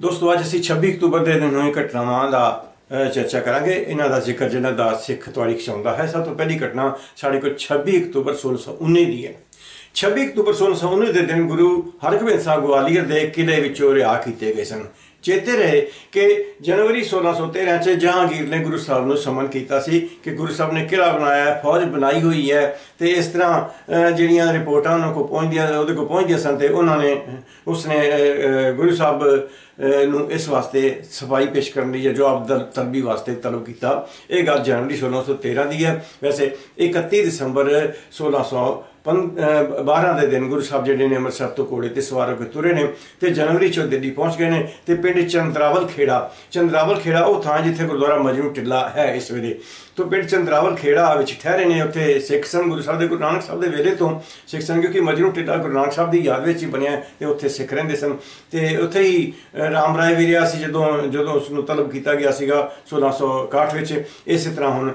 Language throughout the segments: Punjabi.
ਦੋਸਤੋ, ਅੱਜ ਅਸੀਂ 26 ਅਕਤੂਬਰ ਦੇ ਦਿਨ ਹੋਈ ਘਟਨਾਵਾਂ ਦਾ ਚਰਚਾ ਕਰਾਂਗੇ। ਇਹਨਾਂ ਦਾ ਜ਼ਿਕਰ ਜਿਹਨਾਂ ਦਾ ਸਿੱਖ ਤਾਰੀਖ 'ਚ ਹੈ, ਸਭ ਤੋਂ ਪਹਿਲੀ ਘਟਨਾ ਸਾਡੇ ਕੋਲ 26 ਅਕਤੂਬਰ 1619 ਦੀ ਹੈ। 26 ਅਕਤੂਬਰ 1619 ਦੇ ਦਿਨ ਗੁਰੂ ਹਰਗੋਬਿੰਦ ਸਾਹਿਬ ਗਵਾਲੀਅਰ ਦੇ ਕਿਲੇ ਵਿੱਚੋਂ ਰਿਹਾ ਕੀਤੇ ਗਏ ਸਨ। ਚੇਤੇ ਰਹੇ ਕਿ ਜਨਵਰੀ 1613 ਚ ਜਹਾਂਗੀਰ ਨੇ ਗੁਰੂ ਸਾਹਿਬ ਨੂੰ ਸਮਨ ਕੀਤਾ ਸੀ ਕਿ ਗੁਰੂ ਸਾਹਿਬ ਨੇ ਕਿਲਾ ਬਣਾਇਆ ਫੌਜ ਬਣਾਈ ਹੋਈ ਹੈ ਤੇ ਇਸ ਤਰ੍ਹਾਂ ਜਿਹੜੀਆਂ ਰਿਪੋਰਟਾਂ ਉਹਨਾਂ ਕੋਲ ਪਹੁੰਚਦੀਆਂ, ਉਹਦੇ ਕੋਲ ਪਹੁੰਚਦੀਆਂ ਸਨ ਤੇ ਉਹਨਾਂ ਨੇ ਉਸਨੇ ਗੁਰੂ ਸਾਹਿਬ ਨੂੰ ਇਸ ਵਾਸਤੇ ਸਫ਼ਾਈ ਪੇਸ਼ ਕਰਨ ਲਈ ਜਾਂ ਜਵਾਬ ਦਰ- ਤਲਬੀ ਵਾਸਤੇ ਤਲਬ ਕੀਤਾ। ਇਹ ਗੱਲ ਜਨਵਰੀ 1613 ਦੀ ਹੈ। ਵੈਸੇ 31 ਦਸੰਬਰ 1600 12 ਦੇ ਦਿਨ ਗੁਰੂ ਸਾਹਿਬ ਜਿਹੜੇ ਨੇ ਅੰਮ੍ਰਿਤਸਰ ਤੋਂ ਕੋੜੇ ਤੇ ਸਵਾਰ ਹੋ ਕੇ ਤੁਰੇ ਨੇ ਤੇ ਜਨਵਰੀ ਚ ਉਹ ਦਿੱਲੀ ਪਹੁੰਚ ਗਏ ਨੇ ਤੇ ਪਿੰਡ ਚੰਦਰਾਵਲ ਖੇੜਾ ਚੰਦਰਾਵਲ ਖੇੜਾ ਉਹ ਥਾਂ ਜਿੱਥੇ ਗੁਰਦੁਆਰਾ ਮਜਨੂ ਟਿੱਲਾ ਹੈ ਇਸ ਵੇਲੇ। ਤੋਂ ਪਿੰਡ ਚੰਦਰਾਵਲ ਖੇੜਾ ਵਿੱਚ ਠਹਿਰੇ ਨੇ ਉੱਥੇ ਸਿੱਖ ਸਨ ਗੁਰੂ ਸਾਹਿਬ ਦੇ, ਗੁਰੂ ਨਾਨਕ ਸਾਹਿਬ ਦੇ ਵੇਲੇ ਤੋਂ ਸਿੱਖ ਸਨ ਕਿਉਂਕਿ ਮਜਨੂ ਟਿੱਲਾ ਗੁਰੂ ਨਾਨਕ ਸਾਹਿਬ ਦੀ ਯਾਦ ਵਿੱਚ ਹੀ ਬਣਿਆ ਹੈ ਤੇ ਉੱਥੇ ਸਿੱਖ ਰਹਿੰਦੇ ਸਨ। ਤੇ ਉੱਥੇ ਹੀ ਰਾਮ ਰਾਏ ਵੀ ਰਿਹਾ ਸੀ ਜਦੋਂ ਜਦੋਂ ਉਸ ਨੂੰ ਤਲਬ ਕੀਤਾ ਗਿਆ ਸੀਗਾ 1661 ਵਿੱਚ। ਇਸੇ ਤਰ੍ਹਾਂ ਹੁਣ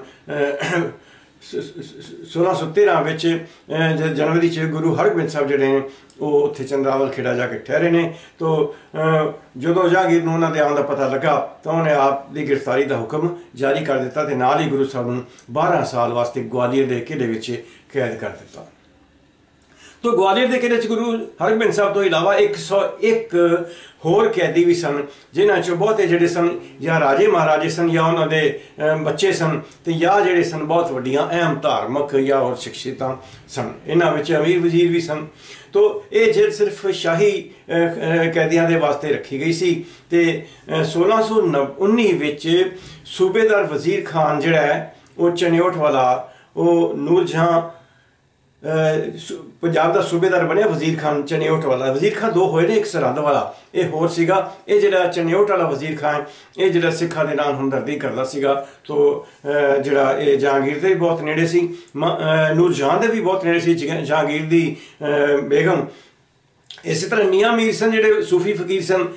1613 ਵਿੱਚ ਅਹ, ਜਨਵਰੀ ਚ ਗੁਰੂ ਹਰਗੋਬਿੰਦ ਸਾਹਿਬ ਜਿਹੜੇ ਨੇ ਉਹ ਉੱਥੇ ਚੰਦਰਾਵਲ ਖੇੜਾ ਜਾ ਕੇ ਠਹਿਰੇ ਨੇ। ਤੋਂ ਜਦੋਂ ਜਹਾਂਗੀਰ ਨੂੰ ਉਹਨਾਂ ਦੇ ਆਉਣ ਦਾ ਪਤਾ ਲੱਗਾ ਤਾਂ ਉਹਨੇ ਆਪ ਦੀ ਗ੍ਰਿਫਤਾਰੀ ਦਾ ਹੁਕਮ ਜਾਰੀ ਕਰ ਦਿੱਤਾ ਤੇ ਨਾਲ ਹੀ ਗੁਰੂ ਸਾਹਿਬ ਨੂੰ 12 ਸਾਲ ਵਾਸਤੇ ਗਵਾਲੀਅਰ ਦੇ ਕਿਲੇ ਵਿੱਚ ਕੈਦ ਕਰ ਦਿੱਤਾ। ਤੋ ਗਵਾਲੀਅਰ ਦੇ ਕਿਲੇ ਚ ਗੁਰੂ ਹਰਗੋਬਿੰਦ ਸਾਹਿਬ ਤੋਂ ਇਲਾਵਾ 101 ਹੋਰ ਕੈਦੀ ਵੀ ਸਨ ਜਿਨ੍ਹਾਂ ਚੋਂ ਬਹੁਤੇ ਜਿਹੜੇ ਸਨ ਜਾਂ ਰਾਜੇ ਮਹਾਰਾਜੇ ਸਨ ਜਾਂ ਉਹਨਾਂ ਦੇ ਬੱਚੇ ਸਨ ਤੇ ਜਾਂ ਜਿਹੜੇ ਸਨ ਬਹੁਤ ਵੱਡੀਆਂ ਅਹਿਮ ਧਾਰਮਿਕ ਜਾਂ ਹੋਰ ਸ਼ਖਸੀਅਤਾਂ ਸਨ। ਇਹਨਾਂ ਵਿੱਚ ਅਮੀਰ ਵਜ਼ੀਰ ਵੀ ਸਨ। ਤੋ ਇਹ ਜੇਲ੍ਹ ਸਿਰਫ ਸ਼ਾਹੀ ਕੈਦੀਆਂ ਦੇ ਵਾਸਤੇ ਰੱਖੀ ਗਈ ਸੀ ਤੇ ਅ, 1619 ਵਿੱਚ ਸੂਬੇਦਾਰ ਵਜ਼ੀਰ ਖਾਨ ਜਿਹੜਾ ਹੈ ਉਹ ਚਨਿਓਟ ਵਾਲਾ ਉਹ ਨੂਰਜਹਾਂ ਅਹ ਪੰਜਾਬ ਦਾ ਸੂਬੇਦਾਰ ਬਣਿਆ ਵਜ਼ੀਰ ਖਾਨ ਚਨਿਓਟ ਵਾਲਾ ਵਜ਼ੀਰ ਖਾਨ ਦੋ ਹੋਏ ਨੇ, ਇੱਕ ਸਰਹੰਦ ਵਾਲਾ। ਇਹ ਹੋਰ ਸੀਗਾ, ਇਹ ਜਿਹੜਾ ਚਨਿਓਟ ਵਾਲਾ ਵਜ਼ੀਰ ਖਾਨ, ਇਹ ਜਿਹੜਾ ਸਿੱਖਾਂ ਦੇ ਨਾਲ ਹਮਦਰਦੀ ਕਰਦਾ ਸੀਗਾ, ਤੋਂ ਜਿਹੜਾ ਇਹ ਜਹਾਂਗੀਰ ਦੇ ਵੀ ਬਹੁਤ ਨੇੜੇ ਸੀ, ਮ- ਅਹ ਦੇ ਵੀ ਬਹੁਤ ਨੇੜੇ ਸੀ ਜਹਾਂਗੀਰ ਦੀ ਬੇਗਮ। ਇਸੇ ਤਰ੍ਹਾਂ ਮੀਆਂ ਮੀਰ ਸਨ ਜਿਹੜੇ ਸੂਫੀ ਫਕੀਰ ਸਨ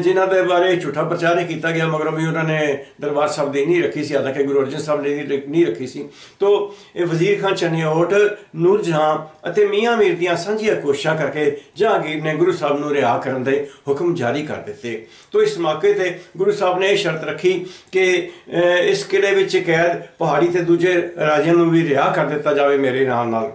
ਜਿਨ੍ਹਾਂ ਦੇ ਬਾਰੇ ਝੂਠਾ ਪ੍ਰਚਾਰ ਹੀ ਕੀਤਾ ਗਿਆ, ਮਗਰੋਂ ਵੀ ਉਹਨਾਂ ਨੇ ਦਰਬਾਰ ਸਾਹਿਬ ਦੀ ਨਹੀਂ ਰੱਖੀ ਸੀ, ਹਾਲਾਂਕਿ ਗੁਰੂ ਅਰਜਨ ਸਾਹਿਬ ਨੇ ਨਹੀਂ- ਰੱਖੀ ਸੀ। ਤੋਂ ਇਹ ਵਜ਼ੀਰ ਖਾਨ ਚਨਿਓਟ ਨੂਰ ਜਹਾਂ ਅਤੇ ਮੀਆਂ ਮੀਰ ਦੀਆਂ ਸਾਂਝੀਆਂ ਕੋਸ਼ਿਸ਼ਾਂ ਕਰਕੇ ਜਹਾਂਗੀਰ ਨੇ ਗੁਰੂ ਸਾਹਿਬ ਨੂੰ ਰਿਹਾ ਕਰਨ ਦੇ ਹੁਕਮ ਜਾਰੀ ਕਰ ਦਿੱਤੇ। ਤੋਂ ਇਸ ਮੌਕੇ ਤੇ ਗੁਰੂ ਸਾਹਿਬ ਨੇ ਇਹ ਸ਼ਰਤ ਰੱਖੀ ਕਿ ਇਸ ਕਿਲੇ ਵਿੱਚ ਕੈਦ ਪਹਾੜੀ ਤੇ ਦੂਜੇ ਰਾਜਿਆਂ ਨੂੰ ਵੀ ਰਿਹਾ ਕਰ ਦਿੱਤਾ ਜਾਵੇ ਮੇਰੇ ਨਾਲ ਨਾਲ।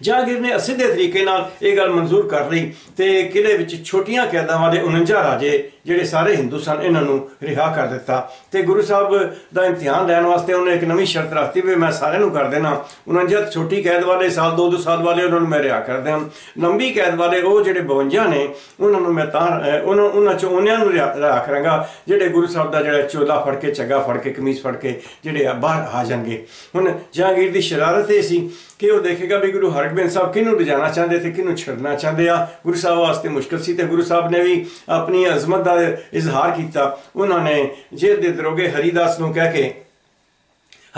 ਜਹਾਂਗੀਰ ਨੇ ਅਸਿੱਧੇ ਤਰੀਕੇ ਨਾਲ ਇਹ ਗੱਲ ਮਨਜ਼ੂਰ ਕਰ ਲਈ ਤੇ ਕਿਲੇ ਵਿੱਚ ਛੋਟੀਆਂ ਕੈਦਾਂ ਵਾਲੇ 49 ਰਾਜੇ ਜਿਹੜੇ ਸਾਰੇ ਹਿੰਦੂ ਸਨ, ਇਹਨਾਂ ਨੂੰ ਰਿਹਾ ਕਰ ਦਿੱਤਾ। ਤੇ ਗੁਰੂ ਸਾਹਿਬ ਦਾ ਇਮਤਿਹਾਨ ਲੈਣ ਵਾਸਤੇ ਉਹਨੇ ਇੱਕ ਨਵੀਂ ਸ਼ਰਤ ਰੱਖਤੀ ਵੀ ਮੈਂ ਸਾਰਿਆਂ ਨੂੰ ਕਰ ਦੇਣਾ। 49 ਛੋਟੀ ਕੈਦ ਵਾਲੇ ਸਾਲ ਦੋ ਦੋ ਸਾਲ ਵਾਲੇ ਉਹਨਾਂ ਨੂੰ ਮੈਂ ਰਿਹਾ ਕਰ ਦਿਆਂ। ਲੰਬੀ ਕੈਦ ਵਾਲੇ ਉਹ ਜਿਹੜੇ 52 ਨੇ, ਉਹਨਾਂ ਨੂੰ ਮੈਂ ਤਾਂ ਉਹਨਾਂ ਉਹਨਾਂ ਚੋਂ ਉਹਨਾਂ ਨੂੰ ਰਿਹਾ ਕਰਾਂਗਾ। ਜਿਹੜੇ ਗੁਰੂ ਸਾਹਿਬ ਦਾ ਜਿਹੜਾ ਚੋਲਾ ਫੜ ਕੇ ਚੱਗਾ ਫੜ ਕੇ, ਕਮੀਜ਼ ਫੜ ਕੇ ਜਿਹੜੇ ਆ ਬਾਹਰ ਆ ਜਾਣਗੇ। ਹੁਣ ਜਹਾਂਗੀਰ ਦੀ ਸ਼ਰਾਰਤ ਇਹ ਸੀ ਕਿ ਉਹ ਦੇਖੇਗਾ ਵੀ ਗੁਰੂ ਹਰਗੋਬਿੰਦ ਸਾਹਿਬ ਕਿਹਨੂੰ ਲਿਜਾਣਾ ਚਾਹੁੰਦੇ ਤੇ ਕਿਹਨੂੰ ਛੱਡਣਾ ਚਾਹੁੰਦੇ ਆ। ਗੁਰੂ ਸਾਹਿਬ ਵਾਸਤੇ ਮੁਸ਼ਕਲ ਸੀ ਤੇ ਗੁਰੂ ਸਾਹਿਬ ਨੇ ਵੀ ਆਪਣੀ ਅਜ਼ਮਤ ਦਾ ਇਜ਼ਹਾਰ ਕੀਤਾ ਉਹਨਾਂ ਨੇ ਜੇਲ੍ਹ ਦੇ ਦਰੋਗੇ ਹਰੀਦਾਸ ਨੂੰ ਕਹਿ ਕੇ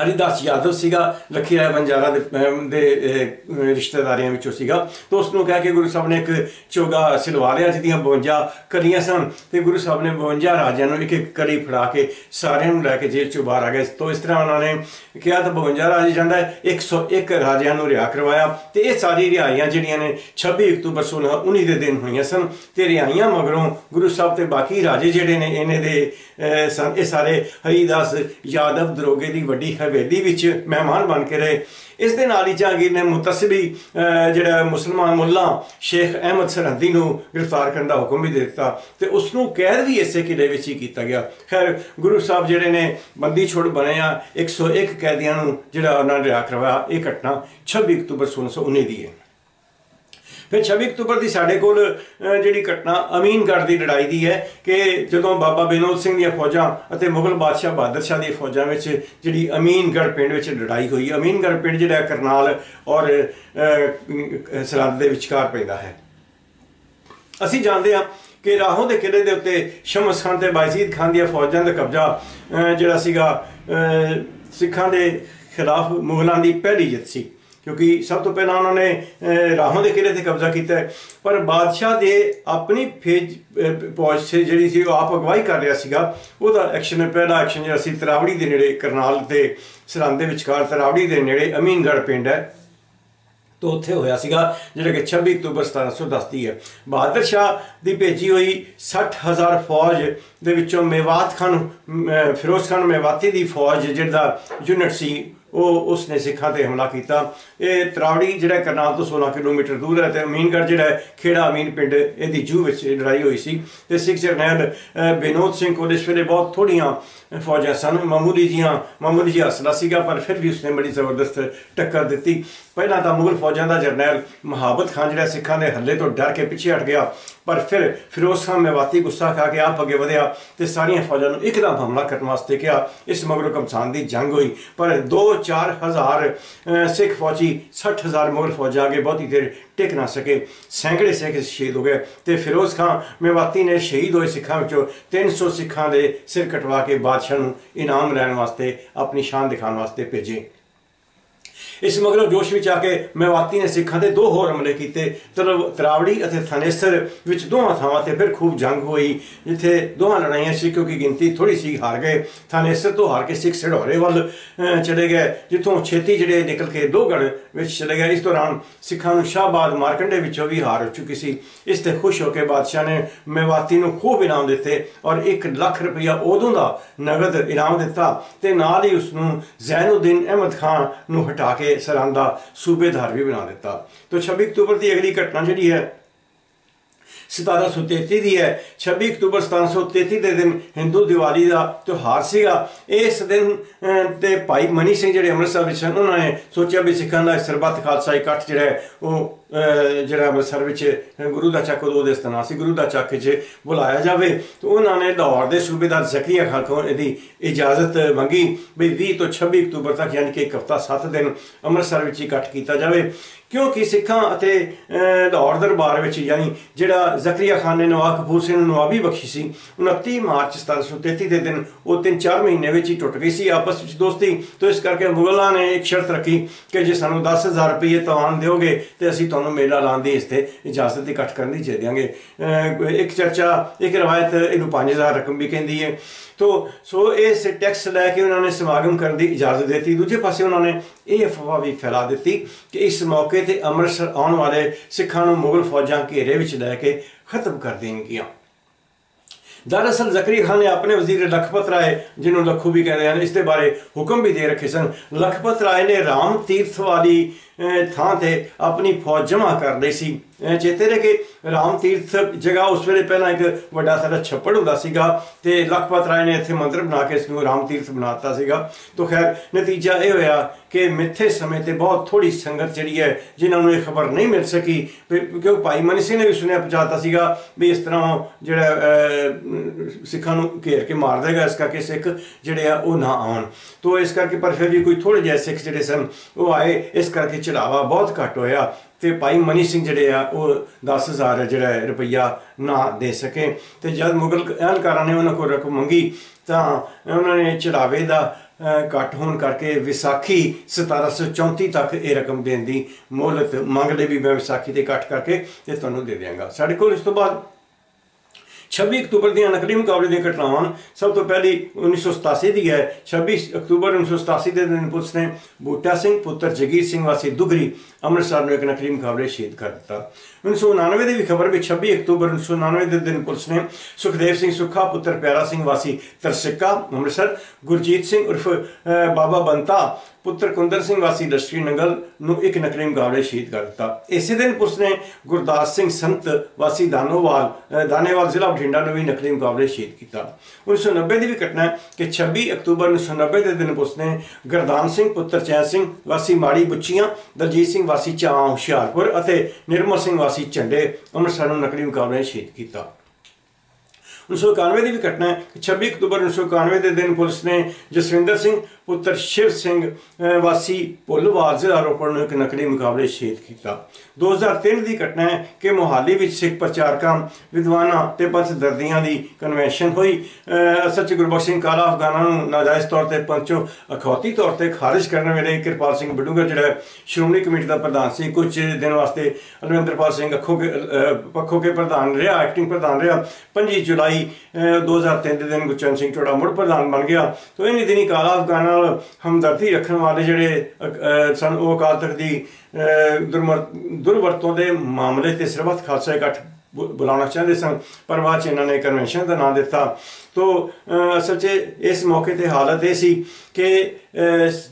ਹਰੀਦਾਸ ਯਾਦਵ ਸੀਗਾ ਲੱਖੀ ਰਾਏ ਬੰਜਾਰਾ ਦੇ ਅਮ, ਰਿਸ਼ਤੇਦਾਰੀਆਂ ਵਿੱਚੋਂ ਸੀਗਾ। ਤਾਂ ਉਸ ਨੂੰ ਕਹਿ ਕੇ ਗੁਰੂ ਸਾਹਿਬ ਨੇ ਇੱਕ ਚੋਗਾ ਸਿਲਵਾ ਲਿਆ ਜਿਹਦੀਆਂ 52 ਕਲੀਆਂ ਸਨ। ਤੇ ਗੁਰੂ ਸਾਹਿਬ ਨੇ 52 ਰਾਜਿਆਂ ਨੂੰ ਇੱਕ ਇੱਕ ਕਲੀ ਫੜਾ ਕੇ ਸਾਰਿਆਂ ਨੂੰ ਲੈ ਕੇ ਜੇਲ੍ਹ ਚੋਂ ਬਾਹਰ ਆ ਗਏ। ਤੋਂ ਇਸ ਤਰ੍ਹਾਂ ਉਹਨਾਂ ਨੇ ਕਿਹਾ ਤਾਂ 52 ਰਾਜੇ ਜਾਂਦਾ ਹੈ, 101 ਰਾਜਿਆਂ ਨੂੰ ਰਿਹਾ ਕਰਵਾਇਆ। ਤੇ ਇਹ ਸਾਰੀ ਰਿਹਾਈਆਂ ਜਿਹੜੀਆਂ ਨੇ 26 ਅਕਤੂਬਰ 1619 ਦੇ ਦਿਨ ਹੋਈਆਂ ਸਨ। ਤੇ ਰਿਹਾਈਆਂ ਮਗਰੋਂ ਗੁਰੂ ਸਾਹਿਬ ਤੇ ਬਾਕੀ ਰਾਜੇ ਜਿਹੜੇ ਨੇ ਇਹਨੇ ਦੇ ਸਨ ਇਹ ਸਾਰੇ ਹਰੀਦਾਸ ਯਾਦਵ ਦਰੋਗੇ ਦੀ ਵੱਡੀ ਹਵੇਲੀ ਵਿੱਚ ਮਹਿਮਾਨ ਬਣ ਕੇ ਰਹੇ। ਇਸ ਦੇ ਨਾਲ ਹੀ ਜਹਾਂਗੀਰ ਨੇ ਮੁਤਸਬੀ ਜਿਹੜਾ ਮੁਸਲਮਾਨ ਮੁੱਲਾ ਸ਼ੇਖ ਅਹਿਮਦ ਸਰਹੰਦੀ ਨੂੰ ਗ੍ਰਿਫਤਾਰ ਕਰਨ ਦਾ ਹੁਕਮ ਵੀ ਦੇ ਦਿੱਤਾ ਤੇ ਉਸ ਨੂੰ ਕੈਦ ਵੀ ਇਸੇ ਕਿਲੇ ਵਿੱਚ ਹੀ ਕੀਤਾ ਗਿਆ। ਖੈਰ, ਗੁਰੂ ਸਾਹਿਬ ਜਿਹੜੇ ਨੇ ਬੰਦੀ ਛੋੜ ਬਣੇ ਆ 101 ਕੈਦੀਆਂ ਨੂੰ ਜਿਹੜਾ ਉਹਨਾਂ ਨੇ ਰਿਹਾ ਕਰਵਾਇਆ ਇਹ ਘਟਨਾ 26 ਅਕਤੂਬਰ 1619 ਦੀ ਹੈ। ਫਿਰ 26 ਅਕਤੂਬਰ ਦੀ ਸਾਡੇ ਕੋਲ ਜਿਹੜੀ ਘਟਨਾ ਅਮੀਨਗੜ੍ਹ ਦੀ ਲੜਾਈ ਦੀ ਹੈ ਕਿ ਜਦੋਂ ਬਾਬਾ ਬਿਨੋਦ ਸਿੰਘ ਦੀਆਂ ਫੌਜਾਂ ਅਤੇ ਮੁਗਲ ਬਾਦਸ਼ਾਹ ਬਹਾਦਰ ਸ਼ਾਹ ਦੀਆਂ ਫੌਜਾਂ ਵਿੱਚ ਜਿਹੜੀ ਅਮੀਨਗੜ੍ਹ ਪਿੰਡ ਵਿੱਚ ਲੜਾਈ ਹੋਈ ਅਮੀਨਗੜ੍ਹ ਪਿੰਡ ਜਿਹੜਾ ਕਰਨਾਲ ਔਰ ਸਰਹੱਦ ਦੇ ਵਿਚਕਾਰ ਪੈਂਦਾ ਹੈ। ਅਸੀਂ ਜਾਣਦੇ ਹਾਂ ਕਿ ਰਾਹੋਂ ਦੇ ਕਿਲੇ ਦੇ ਉੱਤੇ ਸ਼ਮਸ ਖਾਨ ਤੇ ਬਾਜੀਦ ਖਾਨ ਦੀਆਂ ਫੌਜਾਂ ਦਾ ਕਬਜ਼ਾ ਜਿਹੜਾ ਸੀਗਾ ਸਿੱਖਾਂ ਦੇ ਖਿਲਾਫ ਮੁਗਲਾਂ ਦੀ ਪਹਿਲੀ ਜਿੱਤ ਸੀ। ਕਿਉਂਕਿ ਸਭ ਤੋਂ ਪਹਿਲਾਂ ਉਹਨਾਂ ਨੇ ਰਾਹੋਂ ਦੇ ਕਿਲੇ ਤੇ ਕਬਜ਼ਾ ਕੀਤਾ ਪਰ ਬਾਦਸ਼ਾਹ ਦੇ ਆਪਣੀ ਫੇਜ ਅਹ, ਫੌਜ ਜਿਹੜੀ ਸੀ ਉਹ ਆਪ ਅਗਵਾਈ ਕਰ ਰਿਹਾ ਸੀਗਾ। ਉਹਦਾ ਐਕਸ਼ਨ ਪਹਿਲਾ ਐਕਸ਼ਨ ਜਿਹੜਾ ਸੀ ਤਰਾਵੜੀ ਦੇ ਨੇੜੇ ਕਰਨਾਲ ਤੇ ਸਰਹੰਦ ਦੇ ਵਿਚਕਾਰ ਤਰਾਵੜੀ ਦੇ ਨੇੜੇ ਅਮੀਨਗੜ੍ਹ ਪਿੰਡ ਹੈ। ਤੋਂ ਉੱਥੇ ਹੋਇਆ ਸੀਗਾ ਜਿਹੜਾ ਕਿ 26 ਅਕਤੂਬਰ 1710 ਦੀ ਹੈ। ਬਹਾਦਰ ਸ਼ਾਹ ਦੀ ਭੇਜੀ ਹੋਈ 60000 ਫੌਜ ਦੇ ਵਿੱਚੋਂ ਮੇਵਾਤ ਖਾਨ ਫਿਰੋਜ਼ ਖਾਨ ਮੇਵਾਤੀ ਦੀ ਫੌਜ ਜਿਹੜਾ ਯੂਨਿਟ ਸੀ ਉਹ ਉਸਨੇ ਸਿੱਖਾਂ ਤੇ ਹਮਲਾ ਕੀਤਾ। ਇਹ ਤਰਾਵੜੀ ਜਿਹੜਾ ਕਰਨਾਲ ਤੋਂ 16 ਕਿਲੋਮੀਟਰ ਦੂਰ ਹੈ ਤੇ ਅਮੀਨਗੜ ਜਿਹੜਾ ਖੇੜਾ ਅਮੀਨ ਪਿੰਡ ਇਹਦੀ ਜੂ ਵਿੱਚ ਲੜਾਈ ਹੋਈ ਸੀ। ਤੇ ਸਿੱਖ ਜਰਨੈਲ ਬਿਨੋਦ ਸਿੰਘ ਕੋਲ ਇਸ ਵੇਲੇ ਬਹੁਤ ਥੋੜੀਆਂ ਫੌਜਾਂ ਸਨ। ਮਾਮੂਲੀ ਜੀਆਂ, ਮਾਮੂਲੀ ਜੀ ਅਸਲਾ ਸੀਗਾ, ਪਰ ਫਿਰ ਵੀ ਉਸਨੇ ਬੜੀ ਜ਼ਬਰਦਸਤ ਟੱਕਰ ਦਿੱਤੀ। ਪਹਿਲਾਂ ਤਾਂ ਮੁਗਲ ਫੌਜਾਂ ਦਾ ਜਰਨੈਲ ਮਹਾਬਤ ਖਾਨ ਜਿਹੜਾ ਸਿੱਖਾਂ ਦੇ ਹੱਲੇ ਤੋਂ ਡਰ ਕੇ ਪਿੱਛੇ ਹਟ ਗਿਆ। ਪਰ ਫਿਰ ਫਿਰੋਜ਼ ਖਾਨ ਮੇਵਾਤੀ ਗੁੱਸਾ ਖਾ ਕੇ ਆਪ ਅੱਗੇ ਵਧਿਆ ਤੇ ਸਾਰੀਆਂ ਫੌਜਾਂ ਨੂੰ ਇੱਕਦਮ ਹਮਲਾ ਕਰਨ ਵਾਸਤੇ ਕਿਹਾ। ਇਸ ਮਗਰੋਂ ਕਮਸਾਨ ਦੀ ਜੰਗ ਹੋਈ, ਪਰ 2-4 ਹਜ਼ਾਰ ਸਿੱਖ ਫੌਜੀ 60000 ਮੁਗਲ ਫੌਜਾਂ ਅੱਗੇ ਬਹੁਤੀ ਦੇਰ ਟਿਕ ਨਾ ਸਕੇ। ਸੈਂਕੜੇ ਸਿੱਖ ਸ਼ਹੀਦ ਹੋ ਗਏ ਤੇ ਫਿਰੋਜ਼ ਖਾਨ ਮੇਵਾਤੀ ਨੇ ਸ਼ਹੀਦ ਹੋਏ ਸਿੱਖਾਂ ਵਿੱਚੋਂ 300 ਸਿੱਖਾਂ ਦੇ ਸਿਰ ਕਟਵਾ ਕੇ ਬਾਦਸ਼ਾਹ ਨੂੰ ਇਨਾਮ ਲੈਣ ਵਾਸਤੇ ਆਪਣੀ ਸ਼ਾਨ ਦਿਖਾਉਣ ਵਾਸਤੇ ਭੇਜੇ। ਇਸ ਮਗਰੋਂ ਜੋਸ਼ ਵਿੱਚ ਆ ਕੇ ਮੇਵਾਤੀ ਨੇ ਸਿੱਖਾਂ ਦੇ ਦੋ ਹੋਰ ਹਮਲੇ ਕੀਤੇ। ਤਰਾਵੜੀ ਅਤੇ ਥਨੇਸਰ ਵਿੱਚ ਦੋਹਾਂ ਥਾਵਾਂ ਤੇ ਫਿਰ ਖੂਬ ਜੰਗ ਹੋਈ, ਜਿੱਥੇ ਦੋਹਾਂ ਲੜਾਈਆਂ ਸੀ ਕਿਉਂਕਿ ਗਿਣਤੀ ਥੋੜੀ ਸੀ ਹਾਰ ਗਏ। ਥਨੇਸਰ ਤੋਂ ਹਾਰ ਕੇ ਸਿੱਖ ਸੜੋਰੇ ਵੱਲ ਚਲੇ ਗਏ, ਜਿੱਥੋਂ ਛੇਤੀ ਜਿਹੜੇ ਨਿਕਲ ਕੇ ਦੋਗੜ ਵਿੱਚ ਚਲੇ ਗਏ। ਇਸ ਦੌਰਾਨ ਸਿੱਖਾਂ ਨੂੰ ਸ਼ਾਹਬਾਦ ਮਾਰਕੰਡੇ ਵਿੱਚੋਂ ਵੀ ਹਾਰ ਹੋ ਚੁੱਕੀ ਸੀ। ਇਸ ਤੇ ਖੁਸ਼ ਹੋ ਕੇ ਬਾਦਸ਼ਾਹ ਨੇ ਮੇਵਾਤੀ ਨੂੰ ਖੂਬ ਇਨਾਮ ਦਿੱਤੇ ਔਰ 1 ਲੱਖ ਰੁਪਇਆ ਉਦੋਂ ਦਾ ਨਗਦ ਇਨਾਮ ਦਿੱਤਾ ਤੇ ਨਾਲ ਹੀ ਉਸ ਨੂੰ ਜ਼ੈਨੁਦੀਨ ਅਹਿਮਦ ਖਾਨ ਨੂੰ ਹਟਾ ਕੇ ਸਰਾਂ ਦਾ ਸੂਬੇਦਾਰ ਵੀ ਬਣਾ ਦਿੱਤਾ। ਤੋਂ 26 ਅਕਤੂਬਰ ਦੀ ਅਗਲੀ ਘਟਨਾ ਜਿਹੜੀ ਹੈ 1733 ਦੀ ਹੈ। 26 ਅਕਤੂਬਰ 1733 ਦੇ ਦਿਨ ਹਿੰਦੂ ਦੀਵਾਲੀ ਦਾ ਤਿਉਹਾਰ ਸੀਗਾ। ਇਸ ਦਿਨ ਤੇ ਭਾਈ ਮਨੀ ਸਿੰਘ ਜਿਹੜੇ ਅੰਮ੍ਰਿਤਸਰ ਵਿੱਚ ਸਨ, ਉਹਨਾਂ ਨੇ ਸੋਚਿਆ ਵੀ ਸਿੱਖਾਂ ਦਾ ਸਰਬੱਤ ਖਾਲਸਾ ਇਕੱਠ ਜਿਹੜਾ ਉਹ ਜਿਹੜਾ ਅੰਮ੍ਰਿਤਸਰ ਵਿੱਚ ਗੁਰੂ ਦਾ ਚੱਕ ਉਦੋਂ ਉਹਦੇ ਸਥਾਨ ਸੀ, ਗੁਰੂ ਦਾ ਚੱਕ 'ਚ ਬੁਲਾਇਆ ਜਾਵੇ, ਤੇ ਉਹਨਾਂ ਨੇ ਲਾਹੌਰ ਦੇ ਸੂਬੇਦਾਰ ਜ਼ਕਰੀਆ ਖਾਨ ਕੋਲ ਇਹਦੀ ਇਜਾਜ਼ਤ ਮੰਗੀ ਵੀ 20 ਤੋਂ 26 ਅਕਤੂਬਰ ਤੱਕ ਯਾਨੀ ਕਿ ਇੱਕ ਹਫ਼ਤਾ 7 ਦਿਨ ਅੰਮ੍ਰਿਤਸਰ ਵਿੱਚ ਇਕੱਠ ਕੀਤਾ ਜਾਵੇ। ਕਿਉਂਕਿ ਸਿੱਖਾਂ ਅਤੇ ਲਾਹੌਰ ਦਰਬਾਰ ਵਿੱਚ ਯਾਨੀ ਜਿਹੜਾ ਜ਼ਕਰੀਆ ਖਾਨ ਨੇ ਨਵਾਬ ਕਪੂਰ ਸਿੰਘ ਨੂੰ ਨਵਾਬੀ ਬਖਸ਼ੀ ਸੀ 29 ਮਾਰਚ 1733 ਦੇ ਦਿਨ ਉਹ 3-4 ਮਹੀਨੇ ਵਿੱਚ ਹੀ ਟੁੱਟ ਗਈ ਸੀ। ਆਪਸ ਵਿੱਚ ਦੋਸਤੀ, ਤੋਂ ਇਸ ਕਰਕੇ ਮੁਗਲਾਂ ਨੇ ਇੱਕ ਸ਼ਰਤ ਰੱਖੀ ਕਿ ਜੇ ਸਾਨੂੰ 10000 ਰੁਪਏ ਤਵਾਨ ਦਿਓਗੇ, ਤੇ ਅਸੀਂ ਤੁਹਾਨੂੰ ਮੇਲਾ ਲਾਉਣ ਦੀ ਇਸ ਤੇ ਇਜਾਜ਼ਤ ਇਕੱਠ ਕਰਨ ਦੀ ਦੇ ਦਿਆਂਗੇ। ਇੱਕ ਚਰਚਾ, ਇੱਕ ਰਵਾਇਤ ਇਹਨੂੰ 5000 ਰਕਮ ਵੀ ਕਹਿੰਦੀ ਹੈ। ਤੋ, ਸੋ ਇਸ ਟੈਕਸ ਲੈ ਕੇ ਉਹਨਾਂ ਨੇ ਸਮਾਗਮ ਕਰਨ ਦੀ ਇਜਾਜ਼ਤ ਦਿੱਤੀ। ਦੂਜੇ ਪਾਸੇ ਉਹਨਾਂ ਨੇ ਇਹ ਅਫਵਾਹ ਵੀ ਫੈਲਾ ਦਿੱਤੀ ਕਿ ਇਸ ਮੌਕੇ ਤੇ ਅੰਮ੍ਰਿਤਸਰ ਆਉਣ ਵਾਲੇ ਸਿੱਖਾਂ ਨੂੰ ਮੁਗਲ ਫੌਜਾਂ ਘੇਰੇ ਵਿੱਚ ਲੈ ਕੇ ਖਤਮ ਕਰ ਦੇਣਗੀਆਂ। ਦਰਅਸਲ ਜ਼ਕਰੀ ਖਾਨ ਨੇ ਆਪਣੇ ਵਜ਼ੀਰ ਲਖਪਤ ਰਾਏ, ਜਿਹਨੂੰ ਲਖੂ ਵੀ ਕਹਿੰਦੇ ਹਨ, ਇਸ ਦੇ ਬਾਰੇ ਹੁਕਮ ਵੀ ਦੇ ਰੱਖੇ ਸਨ। ਲਖਪਤ ਰਾਏ ਨੇ ਰਾਮ ਤੀਰਥ ਵਾਲੀ ਥਾਂ ਤੇ ਆਪਣੀ ਫੌਜ ਜਮ੍ਹਾਂ ਕਰਦੇ ਸੀ। ਚੇਤੇ ਰਹੇ ਕਿ ਰਾਮ ਤੀਰਥ ਜਗ੍ਹਾ ਉਸ ਵੇਲੇ ਪਹਿਲਾਂ ਇੱਕ ਵੱਡਾ ਸਾਰਾ ਛੱਪੜ ਹੁੰਦਾ ਸੀਗਾ ਤੇ ਲਖਪਤ ਰਾਏ ਨੇ ਇੱਥੇ ਮੰਦਰ ਬਣਾ ਕੇ ਇਸ ਨੂੰ ਰਾਮ ਤੀਰਥ ਬਣਾਤਾ ਸੀਗਾ। ਤੋਂ ਖੈਰ, ਨਤੀਜਾ ਇਹ ਹੋਇਆ ਕਿ ਮਿੱਥੇ ਸਮੇਂ ਤੇ ਬਹੁਤ ਥੋੜੀ ਸੰਗਤ ਜਿਹੜੀ ਹੈ, ਜਿਨ੍ਹਾਂ ਨੂੰ ਇਹ ਖਬਰ ਨਹੀਂ ਮਿਲ ਸਕੀ ਕਿਉਂਕਿ ਭਾਈ ਮਨੀ ਸਿੰਘ ਨੇ ਵੀ ਸੁਣਿਆ, ਪਹੁੰਚਾਤਾ ਸੀਗਾ ਵੀ ਇਸ ਤਰ੍ਹਾਂ ਜਿਹੜਾ ਸਿੱਖਾਂ ਨੂੰ ਘੇਰ ਕੇ ਮਾਰ ਦੇਗਾ, ਇਸ ਕਰਕੇ ਸਿੱਖ ਜਿਹੜੇ ਆ ਉਹ ਨਾ ਆਉਣ। ਤੋਂ ਇਸ ਕਰਕੇ ਪਰ ਫਿਰ ਵੀ ਕੋਈ ਥੋੜੇ ਜਿਹੇ ਸਿੱਖ ਜਿਹੜੇ ਸਨ, ਉਹ ਆਏ, ਇਸ ਕਰਕੇ ਚੜਾਵਾ ਬਹੁਤ ਘੱਟ ਹੋਇਆ ਤੇ ਭਾਈ ਮਨੀ ਸਿੰਘ ਜਿਹੜੇ ਆ, ਉਹ 10000 ਜਿਹੜਾ ਰੁਪਈਆ ਨਾ ਦੇ ਸਕੇ। ਤੇ ਜਦ ਮੁਗਲ ਅਹਲਕਾਰਾਂ ਨੇ ਉਹਨਾਂ ਕੋਲ ਰਕਮ ਮੰਗੀ, ਤਾਂ ਉਹਨਾਂ ਨੇ ਚੜਾਵੇ ਦਾ ਘੱਟ ਹੋਣ ਕਰਕੇ ਵਿਸਾਖੀ 1734 ਤੱਕ ਇਹ ਰਕਮ ਦੇਣ ਦੀ ਮੋਹਲਤ ਮੰਗ ਲਈ ਵੀ ਮੈਂ ਵਿਸਾਖੀ ਤੇ ਇਕੱਠ ਕਰਕੇ ਤੇ ਤੁਹਾਨੂੰ ਦੇ ਦਿਆਂਗਾ। ਸਾਡੇ ਕੋਲ ਇਸ ਤੋਂ ਬਾਅਦ 26 ਅਕਤੂਬਰ ਦੀਆਂ ਨਕਲੀ ਮੁਕਾਬਲੇ ਦੀਆਂ ਘਟਨਾਵਾਂ ਸਭ ਤੋਂ ਪਹਿਲੀ 1987 ਦੀ ਹੈ। 26 ਅਕਤੂਬਰ 1987 ਦੇ ਦਿਨ ਪੁਲਿਸ ਨੇ ਬੂਟਾ ਸਿੰਘ, ਪੁੱਤਰ ਜਗੀਰ ਸਿੰਘ ਵਾਸੀ ਦੁਗਰੀ ਅੰਮ੍ਰਿਤਸਰ ਨੂੰ ਇੱਕ ਨਕਲੀ ਮੁਕਾਬਲੇ ਸ਼ਹੀਦ ਕਰ ਦਿੱਤਾ। 1999 ਦੀ ਵੀ ਖਬਰ ਵਿੱਚ 26 ਅਕਤੂਬਰ 1999 ਦੇ ਦਿਨ ਪੁਲਿਸ ਨੇ ਸੁਖਦੇਵ ਸਿੰਘ ਸੁੱਖਾ, ਪੁੱਤਰ ਪਿਆਰਾ ਸਿੰਘ ਵਾਸੀ ਤਰਸਿੱਕਾ, ਅੰਮ੍ਰਿਤਸਰ, ਗੁਰਜੀਤ ਸਿੰਘ ਉਰਫ ਬਾਬਾ ਬੰਤਾ ਪੁੱਤਰ ਕੁੰਦਰ ਸਿੰਘ ਵਾਸੀ ਦਸ਼ਰੀ ਨੰਗਲ ਨੂੰ ਇੱਕ ਨਕਲੀ ਮੁਕਾਬਲੇ ਸ਼ਹੀਦ ਕਰ ਦਿੱਤਾ। ਇਸੇ ਦਿਨ ਪੁਲਿਸ ਨੇ ਗੁਰਦਾਸ ਸਿੰਘ ਸੰਤ ਵਾਸੀ ਦਾਨੋਵਾਲ ਦਾਨੇਵਾਲ ਜ਼ਿਲ੍ਹਾ ਬਠਿੰਡਾ ਨੂੰ ਵੀ ਨਕਲੀ ਮੁਕਾਬਲੇ ਸ਼ਹੀਦ ਕੀਤਾ। 1990 ਦੀ ਵੀ ਘਟਨਾ ਹੈ ਕਿ 26 ਅਕਤੂਬਰ 1990 ਦੇ ਦਿਨ ਪੁਲਿਸ ਨੇ ਗਰਦਾਨ ਸਿੰਘ, ਪੁੱਤਰ ਚੈਨ ਸਿੰਘ ਵਾਸੀ ਮਾੜੀ ਬੁੱਚੀਆਂ, ਦਲਜੀਤ ਸਿੰਘ ਵਾਸੀ ਚਾਂ ਹੁਸ਼ਿਆਰਪੁਰ ਅਤੇ ਨਿਰਮਲ ਸਿੰਘ ਵਾਸੀ ਝੰਡੇ ਅੰਮ੍ਰਿਤਸਰ ਨੂੰ ਨਕਲੀ ਮੁਕਾਬਲੇ ਸ਼ਹੀਦ ਕੀਤਾ। 1991 ਦੀ ਵੀ ਘਟਨਾ ਹੈ 26 ਅਕਤੂਬਰ 1991 ਦੇ ਦਿਨ ਪੁਲਿਸ ਨੇ ਜਸਵਿੰਦਰ ਸਿੰਘ, ਪੁੱਤਰ ਸ਼ਿਵ ਸਿੰਘ ਵਾਸੀ ਭੁੱਲਵਾਲ ਜ਼ਿਲ੍ਹਾ ਰੋਪੜ ਨੂੰ ਇੱਕ ਨਕਲੀ ਮੁਕਾਬਲੇ ਸ਼ਹੀਦ ਕੀਤਾ। 2003 ਦੀ ਘਟਨਾ ਹੈ ਕਿ ਮੋਹਾਲੀ ਵਿੱਚ ਸਿੱਖ ਪ੍ਰਚਾਰਕਾਂ ਵਿਦਵਾਨਾਂ ਤੇ ਪਥਦਰਦੀਆਂ ਦੀ ਕਨਵੈਨਸ਼ਨ ਹੋਈ। ਸੱਚ ਅਸਲ ਗੁਰਬਖਸ਼ ਸਿੰਘ ਕਾਲਾ ਅਫਗਾਨਾਂ ਨੂੰ ਨਾਜਾਇਜ਼ ਤੌਰ ਤੇ ਪੰਚੋ ਅਖੌਤੀ ਤੌਰ ਤੇ ਖਾਰਿਜ ਕਰਨ ਵੇਲੇ ਕਿਰਪਾਲ ਸਿੰਘ ਬਡੂੰਗਰ ਜਿਹੜਾ ਸ਼੍ਰੋਮਣੀ ਕਮੇਟੀ ਦਾ ਪ੍ਰਧਾਨ ਸੀ ਕੁਝ ਦਿਨ ਵਾਸਤੇ ਅਲਵਿੰਦਰਪਾਲ ਸਿੰਘ ਅੱਖੋ ਕੇ ਪੱਖੋ ਕੇ ਪ੍ਰਧਾਨ ਰਿਹਾ ਐਕਟਿੰਗ ਪ੍ਰਧਾਨ ਰਿਹਾ। 25 ਜੁਲਾਈ ਅਹ, 2003 ਦੇ ਦਿਨ ਗੁਰਚਰਨ ਸਿੰਘ ਟੋੜਾ ਮੁੜ ਪ੍ਰਧਾਨ ਬਣ ਗਿਆ। ਤੋਂ ਇਹਨੇ ਦਿਨੀ ਕਾਲਾ ਅਫਗਾਨਾਂ ਨਾਲ ਹਮਦਰਦੀ ਰੱਖਣ ਵਾਲੇ ਜਿਹੜੇ ਸਨ ਉਹ ਅਕਾਲ ਤਖਤ ਦੀ ਦੁਰਮਰ- ਦੁਰਵਰਤੋਂ ਦੇ ਮਾਮਲੇ ਤੇ ਸਰਬੱਤ ਖਾਲਸਾ ਇਕੱਠ ਬੁ- ਬੁਲਾਉਣਾ ਚਾਹੁੰਦੇ ਸਨ, ਪਰ ਬਾਅਦ ਚ ਇਹਨਾਂ ਨੇ ਕਨਵੈਨਸ਼ਨ ਦਾ ਨਾਮ ਦਿੱਤਾ। ਤੋਂ ਅਸਲ 'ਚ ਇਸ ਮੌਕੇ ਤੇ ਹਾਲਤ ਇਹ ਸੀ ਕਿ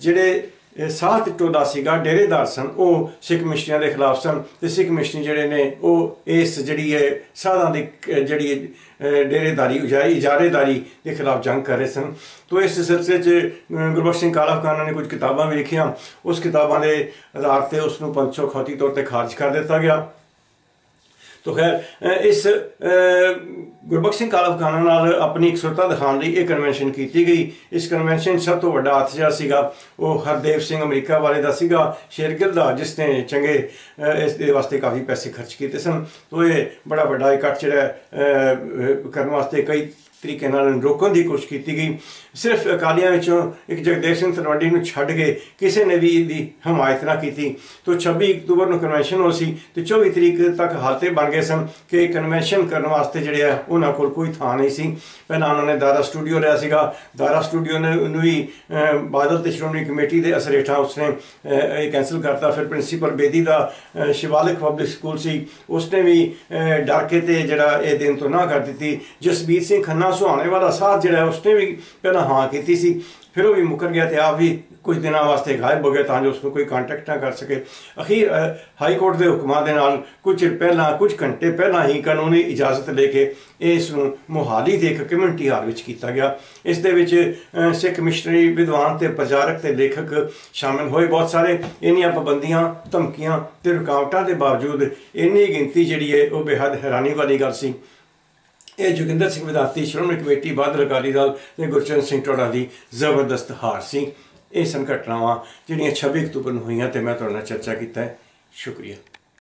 ਜਿਹੜੇ ਸਾਹ ਟਿੱਟੋ ਦਾ ਸੀਗਾ ਡੇਰੇਦਾਰ ਸਨ। ਉਹ ਸਿੱਖ ਮਿਸ਼ਨੀਆਂ ਦੇ ਖਿਲਾਫ ਸਨ ਤੇ ਸਿੱਖ ਮਿਸ਼ਨੀ ਜਿਹੜੇ ਨੇ ਉਹ ਇਸ ਜਿਹੜੀ ਹੈ ਸਾਧਾਂ ਦੀ ਜਿਹੜੀ ਡੇਰੇਦਾਰੀ ਉਜਾਈ ਇਜਾਰੇਦਾਰੀ ਦੇ ਖਿਲਾਫ ਜੰਗ ਕਰ ਰਹੇ ਸਨ। ਤੋਂ ਇਸ ਸਿਲਸਿਲੇ 'ਚ ਅਹ, ਗੁਰਬਖਸ਼ ਸਿੰਘ ਕਾਲਾ ਖਾਨਾ ਨੇ ਕੁਝ ਕਿਤਾਬਾਂ ਵੀ ਲਿਖੀਆਂ। ਉਸ ਕਿਤਾਬਾਂ ਦੇ ਆਧਾਰ ਤੇ ਉਸ ਨੂੰ ਪੰਚੋ ਖੌਤੀ ਤੌਰ ਤੇ ਖਾਰਜ ਕਰ ਦਿੱਤਾ ਗਿਆ। ਤੋ ਖੈਰ ਇਸ ਅ, ਗੁਰਬਖਸ਼ ਸਿੰਘ ਕਾਲਾ ਖਾਨਾ ਨਾਲ ਆਪਣੀ ਇਕਸੁਰਤਾ ਦਿਖਾਉਣ ਲਈ ਇਹ ਕਨਵੈਨਸ਼ਨ ਕੀਤੀ ਗਈ। ਇਸ ਕਨਵੈਨਸ਼ਨ ਸਭ ਤੋਂ ਵੱਡਾ ਹੱਥ ਜਿਹੜਾ ਸੀਗਾ। ਉਹ ਹਰਦੇਵ ਸਿੰਘ ਅਮਰੀਕਾ ਵਾਲੇ ਦਾ ਸੀਗਾ ਸ਼ੇਰਗਿਲ ਦਾ ਜਿਸ ਨੇ ਚੰਗੇ ਇਸ ਦੇ ਵਾਸਤੇ ਕਾਫੀ ਪੈਸੇ ਖਰਚ ਕੀਤੇ ਸਨ। ਤੋ ਇਹ ਬੜਾ ਵੱਡਾ ਇਕੱਠ ਜਿਹੜਾ ਕਰਨ ਵਾਸਤੇ ਕਈ ਤਰੀਕੇ ਨਾਲ ਰੋਕਣ ਦੀ ਕੋਸ਼ਿਸ਼ ਕੀਤੀ ਗਈ। ਸਿਰਫ ਅਕਾਲੀਆਂ ਵਿੱਚੋਂ ਇੱਕ ਜਗਦੇਵ ਸਿੰਘ ਤਲਵੰਡੀ ਨੂੰ ਛੱਡ ਕੇ ਕਿਸੇ ਨੇ ਵੀ ਇਹਦੀ ਹਮਾਇਤ ਨਾ ਕੀਤੀ। ਤੋਂ 26 ਅਕਤੂਬਰ ਨੂੰ ਕਨਵੈਨਸ਼ਨ ਹੋ ਸੀ ਤੇ 24 ਤਰੀਕ ਤੱਕ ਹਾਲਤੇ ਬਣ ਗਏ ਸਨ ਕਿ ਕਨਵੈਨਸ਼ਨ ਕਰਨ ਵਾਸਤੇ ਜਿਹੜੇ ਆ, ਉਹਨਾਂ ਕੋਲ ਕੋਈ ਥਾਂ ਨਹੀਂ ਸੀ। ਪਹਿਲਾਂ ਉਹਨਾਂ ਨੇ ਦਾਰਾ ਸਟੂਡੀਓ ਲਿਆ ਸੀਗਾ। ਦਾਰਾ ਸਟੂਡੀਓ ਨੇ ਨੂੰ ਵੀ ਬਾਦਲ ਤੇ ਸ਼੍ਰੋਮਣੀ ਕਮੇਟੀ ਦੇ ਅਸਰ ਹੇਠਾਂ ਉਸਨੇ ਇਹ ਕੈਨਸਲ ਕਰਤਾ। ਫਿਰ ਪ੍ਰਿੰਸੀਪਲ ਬੇਦੀ ਦਾ ਸ਼ਿਵਾਲਿਕ ਪਬਲਿਕ ਸਕੂਲ ਸੀ। ਉਸਨੇ ਵੀ ਡਰ ਕੇ ਤੇ ਜਿਹੜਾ ਇਹ ਦਿਨ ਤੋਂ ਨਾ ਕਰ ਦਿੱਤੀ। ਜਸਬੀਰ ਸਿੰਘ ਖੰਨਾ ਸੁਹਾਣੇ ਵਾਲਾ ਸਾਥ ਜਿਹੜਾ ਉਸਨੇ ਵੀ ਪਹਿਲਾਂ ਹਾਂ, ਕੀਤੀ ਸੀ। ਫਿਰ ਉਹ ਵੀ ਮੁਕਰ ਗਿਆ ਤੇ ਆਪ ਵੀ ਕੁਝ ਦਿਨਾਂ ਵਾਸਤੇ ਗਾਇਬ ਹੋ ਗਿਆ ਤਾਂ ਜੋ ਉਸ ਨੂੰ ਕੋਈ ਕੰਟੈਕਟ ਨਾ ਕਰ ਸਕੇ। ਅਖੀਰ ਹਾਈ ਕੋਰਟ ਦੇ ਹੁਕਮਾਂ ਦੇ ਨਾਲ ਕੁਝ ਪਹਿਲਾਂ, ਕੁਝ ਘੰਟੇ ਪਹਿਲਾਂ ਹੀ ਕਾਨੂੰਨੀ ਇਜਾਜ਼ਤ ਲੈ ਕੇ ਇਸ ਨੂੰ ਮੋਹਾਲੀ ਦੇ ਇੱਕ ਕਮਿਊਨਿਟੀ ਹਾਲ ਵਿੱਚ ਕੀਤਾ ਗਿਆ। ਇਸ ਦੇ ਵਿੱਚ ਸਿੱਖ ਮਿਸ਼ਨਰੀ, ਵਿਦਵਾਨ ਤੇ ਪ੍ਰਚਾਰਕ ਤੇ ਲੇਖਕ ਸ਼ਾਮਿਲ ਹੋਏ ਬਹੁਤ ਸਾਰੇ। ਇੰਨੀਆਂ ਪਾਬੰਦੀਆਂ, ਧਮਕੀਆਂ ਤੇ ਰੁਕਾਵਟਾਂ ਦੇ ਬਾਵਜੂਦ ਇੰਨੀ ਗਿਣਤੀ ਜਿਹੜੀ ਹੈ, ਉਹ ਬੇਹੱਦ ਹੈਰਾਨੀ ਵਾਲੀ ਗੱਲ ਸੀ। ਇਹ ਜੋਗਿੰਦਰ ਸਿੰਘ ਵਿਦਾਤੀ ਸ਼੍ਰੋਮਣੀ ਕਮੇਟੀ ਬਾਦਲ ਅਕਾਲੀ ਦਲ ਤੇ ਗੁਰਚਰਨ ਸਿੰਘ ਟੋੜਾ ਦੀ ਜ਼ਬਰਦਸਤ ਹਾਰ ਸੀ। ਇਹ ਸੰਘਟਨਾਵਾਂ ਜਿਹੜੀਆਂ 26 ਅਕਤੂਬਰ ਨੂੰ ਹੋਈਆਂ ਤੇ ਮੈਂ ਤੁਹਾਡੇ ਨਾਲ ਚਰਚਾ ਕੀਤਾ ਹੈ। ਸ਼ੁਕਰੀਆ।